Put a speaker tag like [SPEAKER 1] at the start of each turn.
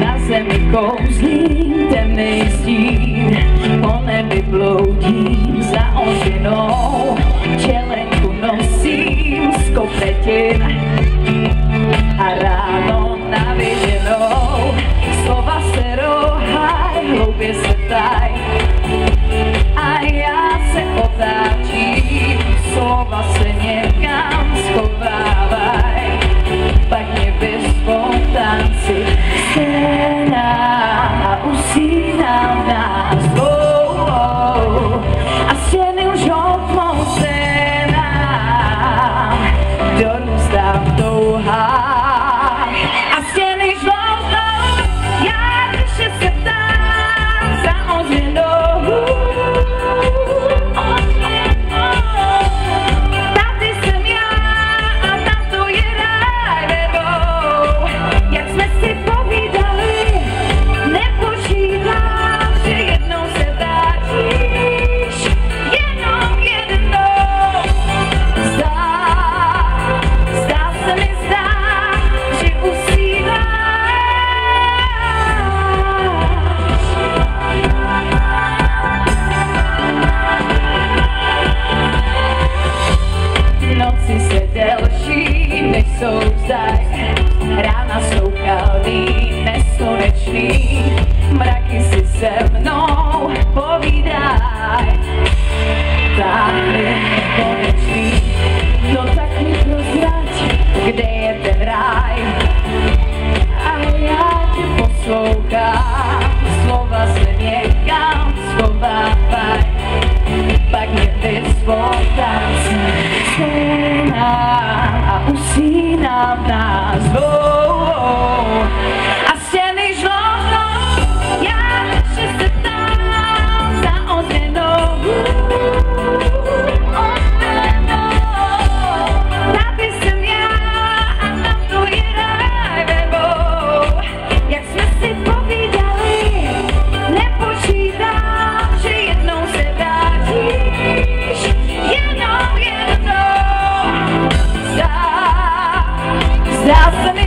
[SPEAKER 1] na zemi kouzlí temnej stín, po nebi bloudím za ožinou. Zdaj, rána jsou kalný, neslunečný, mraky si se mnou povídaj. Táhne konečný, no tak mi prozrať, kde je ten ráj. A já tě poslouchám, slova se někam schovávaj pak mě vyzvou tanci scéna love us. Oh. Destiny.